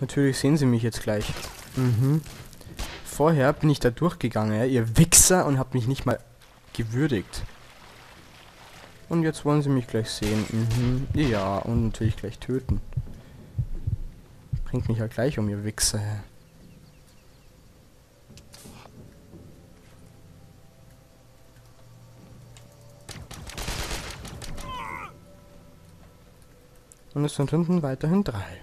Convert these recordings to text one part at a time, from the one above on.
Natürlich sehen sie mich jetzt gleich. Mhm. Vorher bin ich da durchgegangen, ja, ihr Wichser, und habt mich nicht mal gewürdigt. Und jetzt wollen sie mich gleich sehen. Mhm. Ja, und natürlich gleich töten. Bringt mich ja gleich um, ihr Wichser. Und es sind hinten weiterhin drei.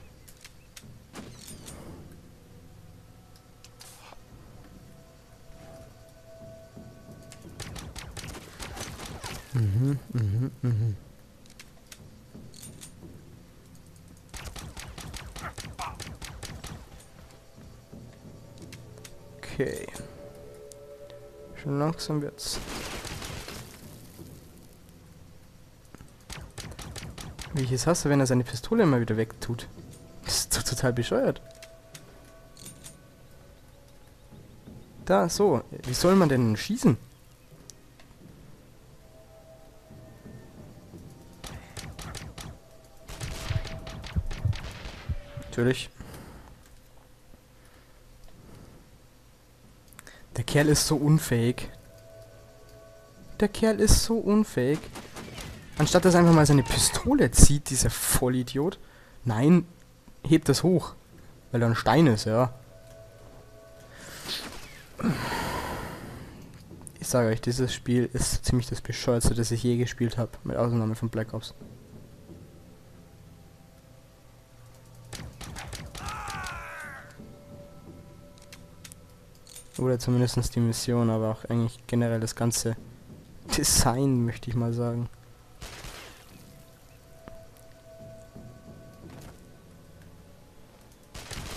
Okay. Schon langsam wird's. Welches hast du, wenn er seine Pistole immer wieder wegtut? Das ist doch total bescheuert. Da, so. Wie soll man denn schießen? Natürlich. Kerl ist so unfähig. Der Kerl ist so unfähig. Anstatt dass er einfach mal seine Pistole zieht, dieser Vollidiot. Nein, hebt das hoch. Weil er ein Stein ist, ja. Ich sage euch, dieses Spiel ist ziemlich das bescheuerste, das ich je gespielt habe. Mit Ausnahme von Black Ops. Oder zumindest die Mission, aber auch eigentlich generell das ganze Design, möchte ich mal sagen.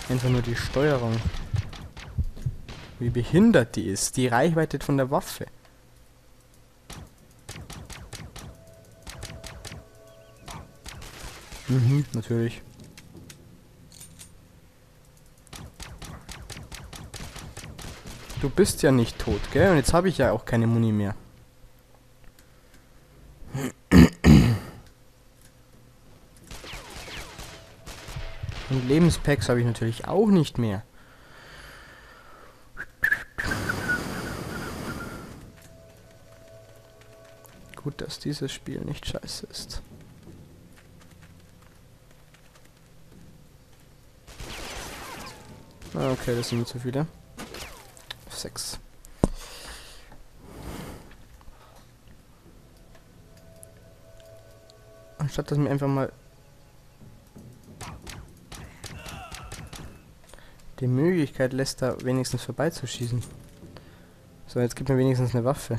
Einfach nur die Steuerung. Wie behindert die ist. Die Reichweite von der Waffe. Mhm, natürlich. Du bist ja nicht tot, gell? Und jetzt habe ich ja auch keine Muni mehr. Und Lebenspacks habe ich natürlich auch nicht mehr. Gut, dass dieses Spiel nicht scheiße ist. Ah, okay, das sind zu viele. 6. Anstatt dass mir einfach mal die Möglichkeit lässt, da wenigstens vorbeizuschießen. So, jetzt gib mir wenigstens eine Waffe.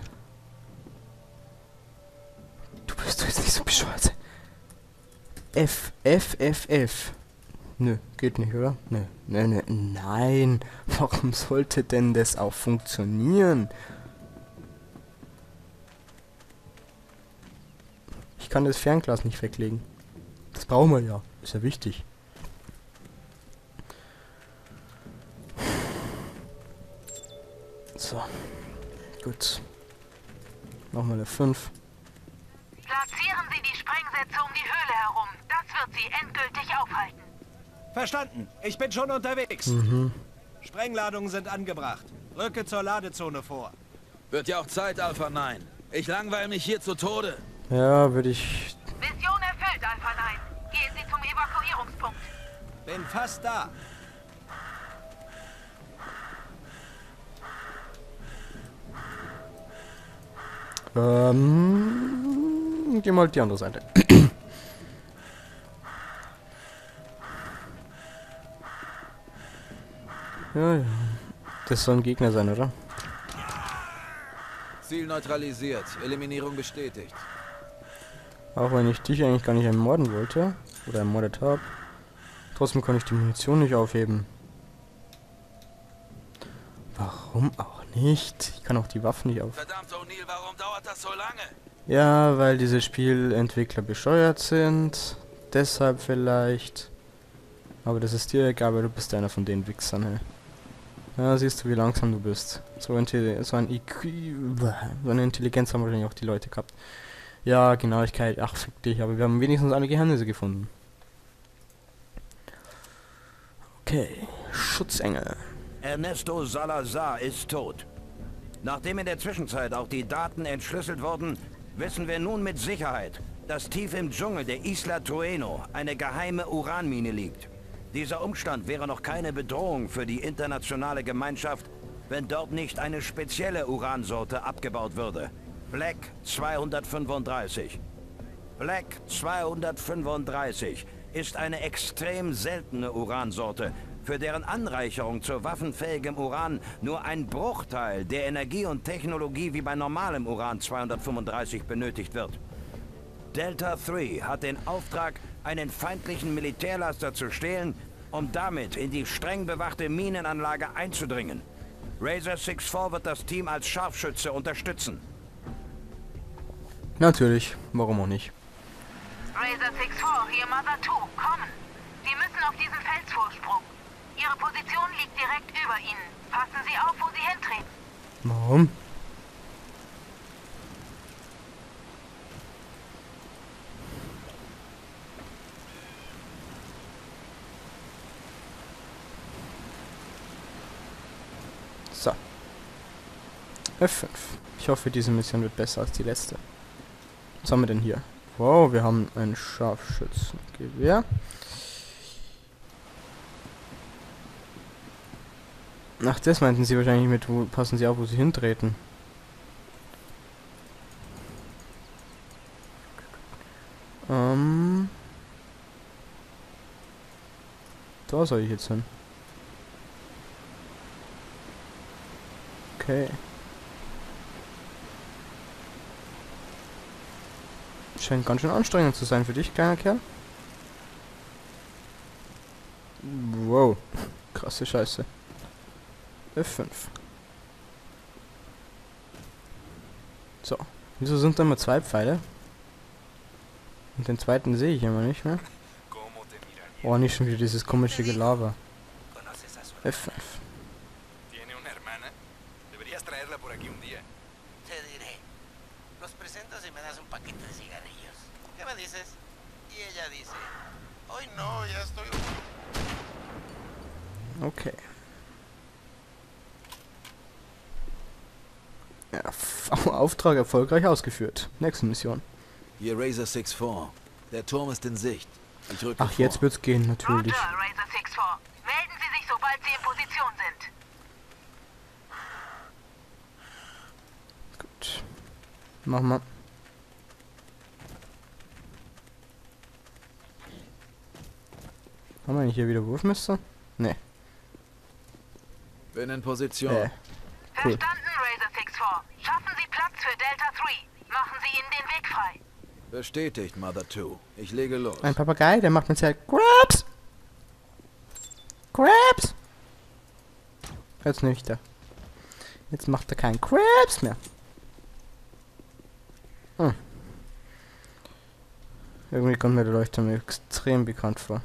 Du bist doch jetzt nicht so bescheuert. F, F, F, F. Nö, geht nicht, oder? Nö, nö, nö, nein. Warum sollte denn das auch funktionieren? Ich kann das Fernglas nicht weglegen. Das brauchen wir ja. Ist ja wichtig. So. Gut. Nochmal eine 5. Platzieren Sie die Sprengsätze um die Höhle herum. Das wird sie endgültig aufhalten. Verstanden. Ich bin schon unterwegs. Mhm. Sprengladungen sind angebracht. Rücke zur Ladezone vor. Wird ja auch Zeit, Alpha 9. Ich langweile mich hier zu Tode. Ja, würde ich... Mission erfüllt, Alpha 9. Gehen Sie zum Evakuierungspunkt. Bin fast da. Ähm... Geh mal die andere Seite. Ja, ja. Das soll ein Gegner sein, oder? Ziel neutralisiert. Eliminierung bestätigt. Auch wenn ich dich eigentlich gar nicht ermorden wollte. Oder ermordet habe. Trotzdem kann ich die Munition nicht aufheben. Warum auch nicht? Ich kann auch die Waffen nicht auf... Verdammt, O'Neill, warum dauert das so lange? Ja, weil diese Spielentwickler bescheuert sind. Deshalb vielleicht. Aber das ist dir egal, weil du bist einer von den Wichsern, hey. Ja, siehst du, wie langsam du bist. So, so ein IQ, so eine Intelligenz haben wahrscheinlich auch die Leute gehabt. Ja, Genauigkeit, ach fick dich, aber wir haben wenigstens alle Geheimnisse gefunden. Okay. Schutzengel. Ernesto Salazar ist tot. Nachdem in der Zwischenzeit auch die Daten entschlüsselt wurden, wissen wir nun mit Sicherheit, dass tief im Dschungel der Isla Trueno eine geheime Uranmine liegt. Dieser Umstand wäre noch keine Bedrohung für die internationale Gemeinschaft, wenn dort nicht eine spezielle Uransorte abgebaut würde. Black 235. Black 235 ist eine extrem seltene Uransorte, für deren Anreicherung zu waffenfähigem Uran nur ein Bruchteil der Energie und Technologie wie bei normalem Uran 235 benötigt wird. Delta 3 hat den Auftrag, einen feindlichen Militärlaster zu stehlen, um damit in die streng bewachte Minenanlage einzudringen. Razor 64 wird das Team als Scharfschütze unterstützen. Natürlich. Warum auch nicht? Razor 64, hier Mother 2, kommen. Sie müssen auf diesen Felsvorsprung. Ihre Position liegt direkt über Ihnen. Passen Sie auf, wo Sie hintreten. Warum? F5. Ich hoffe, diese Mission wird besser als die letzte. Was haben wir denn hier? Wow, wir haben ein Scharfschützengewehr. Ach, das meinten sie wahrscheinlich mit, wo passen sie auf, wo sie hintreten. Ähm. Da soll ich jetzt hin. Okay. Scheint ganz schön anstrengend zu sein für dich, kleiner Kerl. Wow. Krasse Scheiße. F5. So. Wieso sind da immer zwei Pfeile? Und den zweiten sehe ich immer nicht mehr. Oh, nicht schon wieder dieses komische Gelaber. F5. Presentas y me das un paquete de cigarrillos. ¿Qué me dices? Y ella dice, hoy no, ya estoy... Okay. Ja, Auftrag erfolgreich ausgeführt. Nächste Mission. Hier Razor 64. Der Turm ist in Sicht. Ich rücke Ach, vor. jetzt wird's gehen, natürlich. Roger, Razor 64. Melden Sie sich, sobald Sie in Position sind. Gut. Mach mal. Haben wir nicht hier wieder Wurfmesser? Nee. Bin in Position. Äh. Cool. Verstanden, Razor 64. Schaffen Sie Platz für Delta 3. Machen Sie ihnen den Weg frei. Bestätigt, Mother 2. Ich lege los. Ein Papagei, der macht mir sehr Grabs! Grabs! Jetzt nicht da. Jetzt macht er keinen Grabs mehr. Irgendwie kommt mir der Leuchtturm extrem bekannt vor.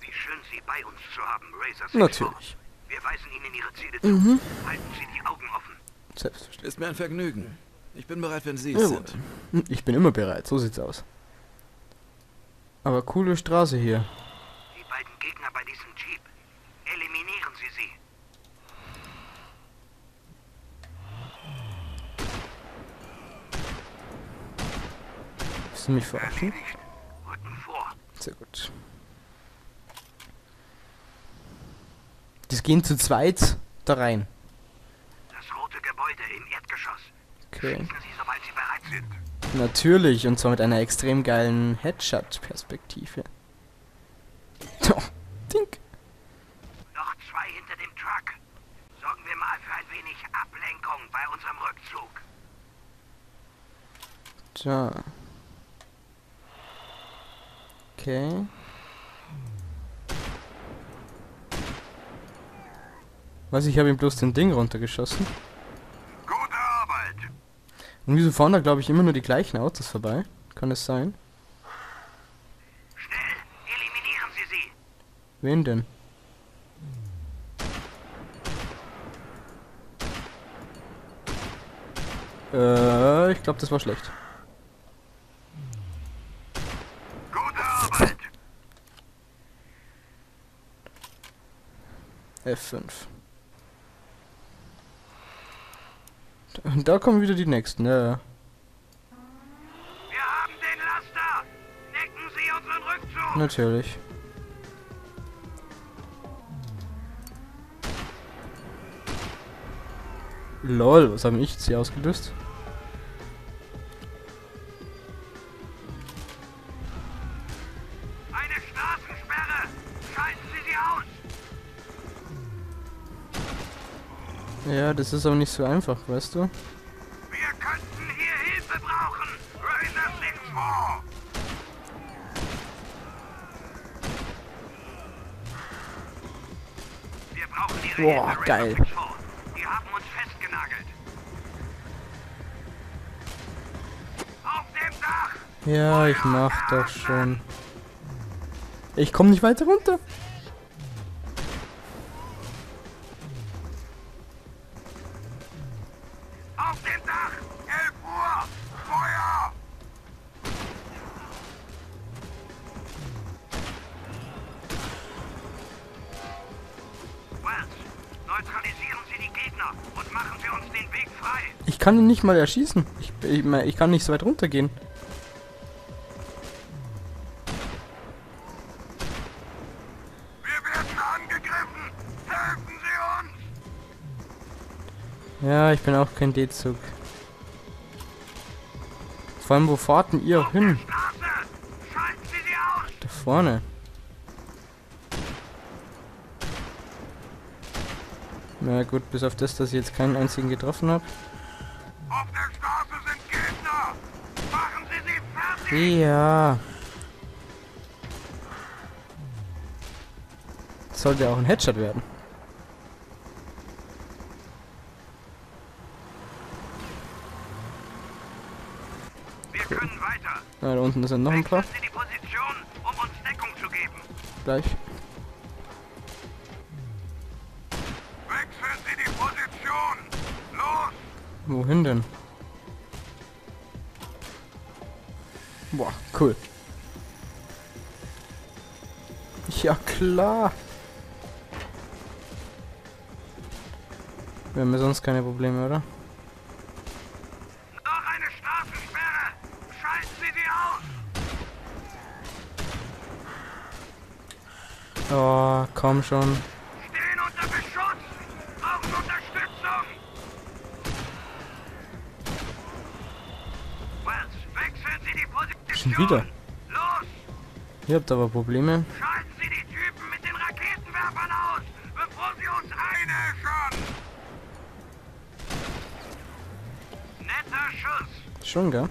Wie schön, Sie bei uns zu haben, Razor 64. Natürlich. Wir weisen Ihnen Ihre Ziele zu. Halten Sie die Augen offen. Selbstverständlich. Ist mir ein Vergnügen. Ich bin bereit, wenn Sie Ja, es sind. Hm, Ich bin immer bereit, so sieht's aus. Aber coole Straße hier. Die beiden Gegner bei diesem Jeep. Eliminieren Sie sie. Willst du mich verarschen? Erledigt. Sehr gut. Das gehen zu zweit da rein. Das rote Gebäude im Erdgeschoss. Okay. Schießen Sie, sobald Sie bereit sind. Natürlich, und zwar mit einer extrem geilen Headshot-Perspektive. Oh, Dink. Noch zwei hinter dem Truck. Sorgen wir mal für ein wenig Ablenkung bei unserem Rückzug. Da. Okay. Was, ich habe ihm bloß den Ding runtergeschossen. Gute Arbeit. Und wieso fahren da, glaube ich, immer nur die gleichen Autos vorbei? Kann es sein? Schnell. Eliminieren Sie sie. Wen denn? Äh, ich glaube, das war schlecht. Gute Arbeit. F5. Und da kommen wieder die nächsten, ja, ja. Wir haben den Laster! Decken Sie unseren Rückzug! Natürlich. Lol, was haben ich jetzt hier ausgelöst? Das ist auch nicht so einfach, weißt du? Wir könnten hier Hilfe brauchen! Razor 6-4! Wir brauchen Ihre Boah, geil. Razor 6-4. Die haben uns festgenagelt. Auf dem Dach! Ja, ich mach doch schon. Ich komme nicht weiter runter. Auf dem Dach! 11 Uhr! Feuer! Wells, neutralisieren Sie die Gegner und machen Sie uns den Weg frei. Ich kann ihn nicht mal erschießen. Ich, ich, ich kann nicht so weit runtergehen. Ja, ich bin auch kein D-Zug. Vor allem, wo fahrt denn ihr hin? Da vorne. Na gut, bis auf das, dass ich jetzt keinen einzigen getroffen habe. Auf der! Ja. Sollte auch ein Headshot werden. Weiter. Na, da unten sind noch ein paar. Gleich. Wechseln Sie die Position! Los! Wohin denn? Boah, cool. Ja, klar. Wir haben ja sonst keine Probleme, oder? Noch eine Straßensperre! Schalten Sie sie aus! Oh, komm schon. Stehen unter Beschuss! Brauchen Unterstützung! Wells, wechseln Sie die Position! Schon wieder? Los! Ihr habt aber Probleme. Schalten Sie die Typen mit den Raketenwerfern aus, bevor sie uns einäschern! Netter Schuss! Schon, gell?